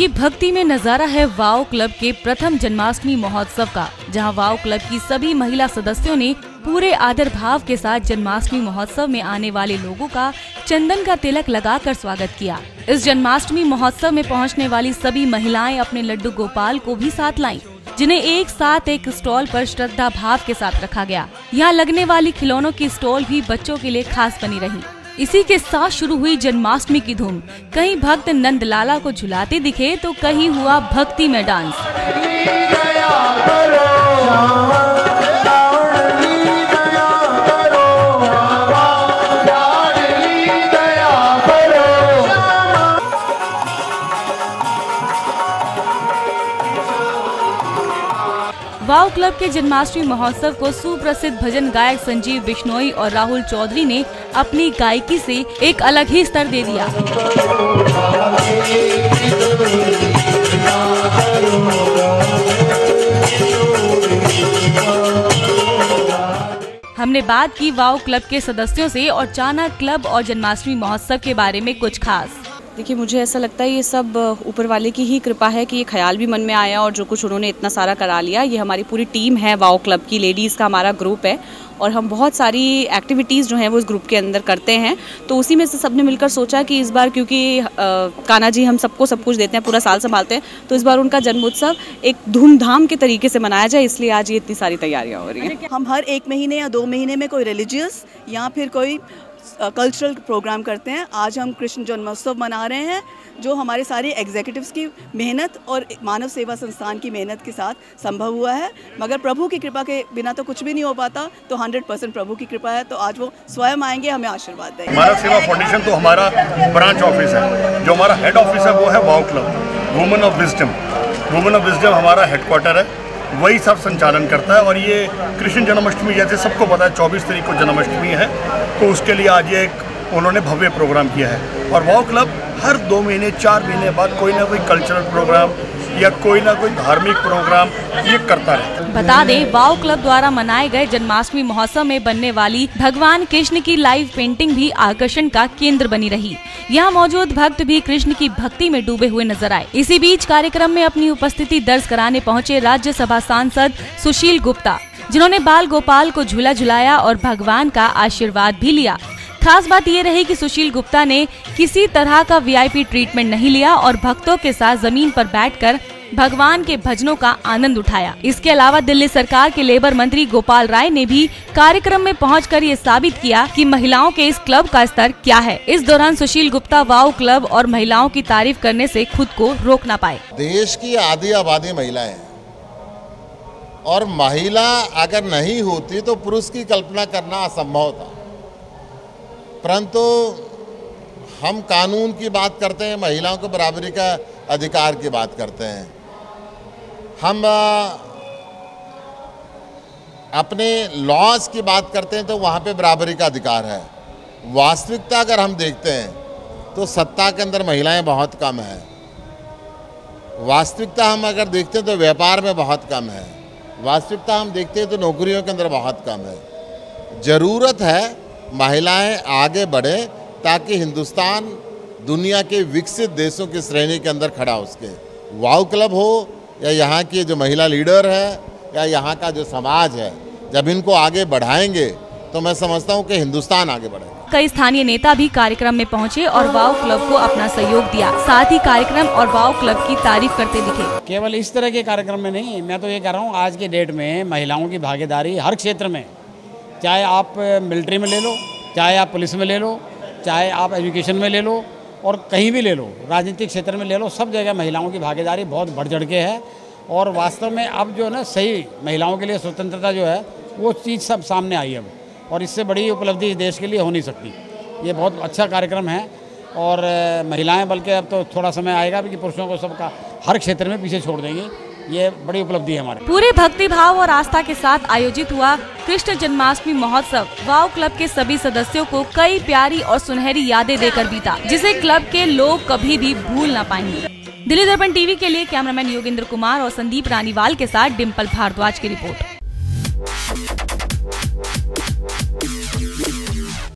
ये भक्ति में नज़ारा है वाओ क्लब के प्रथम जन्माष्टमी महोत्सव का, जहाँ वाओ क्लब की सभी महिला सदस्यों ने पूरे आदर भाव के साथ जन्माष्टमी महोत्सव में आने वाले लोगों का चंदन का तिलक लगाकर स्वागत किया। इस जन्माष्टमी महोत्सव में पहुँचने वाली सभी महिलाएँ अपने लड्डू गोपाल को भी साथ लाई, जिन्हें एक साथ एक स्टॉल पर श्रद्धा भाव के साथ रखा गया। यहाँ लगने वाली खिलौनों की स्टॉल भी बच्चों के लिए खास बनी रही। इसी के साथ शुरू हुई जन्माष्टमी की धूम। कहीं भक्त नंदलाला को झुलाते दिखे तो कहीं हुआ भक्ति में डांस। वाव क्लब के जन्माष्टमी महोत्सव को सुप्रसिद्ध भजन गायक संजीव बिश्नोई और राहुल चौधरी ने अपनी गायकी से एक अलग ही स्तर दे दिया। हमने बात की वाव क्लब के सदस्यों से और चाना क्लब और जन्माष्टमी महोत्सव के बारे में कुछ खास। देखिए मुझे ऐसा लगता है ये सब ऊपर वाले की ही कृपा है कि ये ख्याल भी मन में आया और जो कुछ उन्होंने इतना सारा करा लिया। ये हमारी पूरी टीम है वाओ क्लब की लेडीज़ का हमारा ग्रुप है और हम बहुत सारी एक्टिविटीज़ जो हैं वो इस ग्रुप के अंदर करते हैं। तो उसी में से सबने मिलकर सोचा कि इस बार क्योंकि आ, काना जी हम सबको सब कुछ देते हैं पूरा साल संभालते हैं तो इस बार उनका जन्मोत्सव एक धूमधाम के तरीके से मनाया जाए इसलिए आज ये इतनी सारी तैयारियाँ हो रही हैं। हम हर एक महीने या दो महीने में कोई रिलीजियस या फिर कोई कल्चरल प्रोग्राम करते हैं। आज हम कृष्ण जन्मोत्सव मना रहे हैं, जो हमारे सारे एग्जीक्यूटिव्स की मेहनत और मानव सेवा संस्थान की मेहनत के साथ संभव हुआ है। मगर प्रभु की कृपा के बिना तो कुछ भी नहीं हो पाता तो 100 परसेंट प्रभु की कृपा है तो आज वो स्वयं आएँगे, हमें आशीर्वाद देंगे। मानव सेवा फाउंडेशन तो हमारा ब्रांच ऑफ़िस है। जो हमारा हेड ऑफ़िस है, वो है wow club women of wisdom women of wisdom हमारा हेडक्वार्टर है। वही सब संचालन करता है और ये कृष्ण जन्माष्टमी जैसे सबको पता है, चौबीस तारीख को जन्माष्टमी है तो उसके लिए आज ये एक उन्होंने भव्य प्रोग्राम किया है। और वाओ क्लब हर दो महीने, चार महीने बाद कोई ना कोई कल्चरल प्रोग्राम या कोई ना कोई धार्मिक प्रोग्राम ये करता रहता है। बता दें वाओ क्लब द्वारा मनाए गए जन्माष्टमी महोत्सव में बनने वाली भगवान कृष्ण की लाइव पेंटिंग भी आकर्षण का केंद्र बनी रही। यहाँ मौजूद भक्त भी कृष्ण की भक्ति में डूबे हुए नज़र आए। इसी बीच कार्यक्रम में अपनी उपस्थिति दर्ज कराने पहुँचे राज्यसभा सांसद सुशील गुप्ता, जिन्होंने बाल गोपाल को झूला झुलाया और भगवान का आशीर्वाद भी लिया। खास बात ये रही कि सुशील गुप्ता ने किसी तरह का वीआईपी ट्रीटमेंट नहीं लिया और भक्तों के साथ ज़मीन पर बैठकर भगवान के भजनों का आनंद उठाया। इसके अलावा दिल्ली सरकार के लेबर मंत्री गोपाल राय ने भी कार्यक्रम में पहुंचकर ये साबित किया कि महिलाओं के इस क्लब का स्तर क्या है। इस दौरान सुशील गुप्ता वाओ क्लब और महिलाओं की तारीफ़ करने ऐसी खुद को रोक न पाए। देश की आधी आबादी महिलाएँ और महिला अगर नहीं होती तो पुरुष की कल्पना करना असंभव था। परंतु हम कानून की बात करते हैं, महिलाओं को बराबरी का अधिकार की बात करते हैं। हम अपने लॉज की बात करते हैं तो वहाँ पे बराबरी का अधिकार है। वास्तविकता अगर हम देखते हैं तो सत्ता के अंदर महिलाएँ बहुत कम है। वास्तविकता हम अगर देखते हैं तो व्यापार में बहुत कम है। वास्तविकता हम देखते हैं तो नौकरियों के अंदर बहुत कम है। ज़रूरत है महिलाएँ आगे बढ़े, ताकि हिंदुस्तान दुनिया के विकसित देशों की श्रेणी के अंदर खड़ा हो सके। वाव क्लब हो या यहाँ की जो महिला लीडर है या यहाँ का जो समाज है जब इनको आगे बढ़ाएँगे तो मैं समझता हूँ कि हिंदुस्तान आगे बढ़ेगा। कई स्थानीय नेता भी कार्यक्रम में पहुँचे और वाव क्लब को अपना सहयोग दिया। साथ ही कार्यक्रम और वाव क्लब की तारीफ़ करते दिखे। केवल इस तरह के कार्यक्रम में नहीं मैं तो ये कह रहा हूँ आज के डेट में महिलाओं की भागीदारी हर क्षेत्र में चाहे आप मिलिट्री में ले लो चाहे आप पुलिस में ले लो चाहे आप एजुकेशन में ले लो और कहीं भी ले लो, राजनीतिक क्षेत्र में ले लो, सब जगह महिलाओं की भागीदारी बहुत बढ़ चढ़ के है। और वास्तव में अब जो है ना, सही महिलाओं के लिए स्वतंत्रता जो है, वो चीज़ सब सामने आई अब। और इससे बड़ी उपलब्धि इस देश के लिए हो नहीं सकती। ये बहुत अच्छा कार्यक्रम है। और महिलाएँ बल्कि अब तो थोड़ा समय आएगा भी कि पुरुषों को सबका हर क्षेत्र में पीछे छोड़ देंगे। ये बड़ी उपलब्धि है हमारे। पूरे भक्ति भाव और आस्था के साथ आयोजित हुआ कृष्ण जन्माष्टमी महोत्सव। वाव क्लब के सभी सदस्यों को कई प्यारी और सुनहरी यादें देकर बीता, जिसे क्लब के लोग कभी भी भूल ना पाएँगे। दिल्ली दर्पण टीवी के लिए कैमरामैन योगेंद्र कुमार और संदीप रानीवाल के साथ डिम्पल भारद्वाज की रिपोर्ट।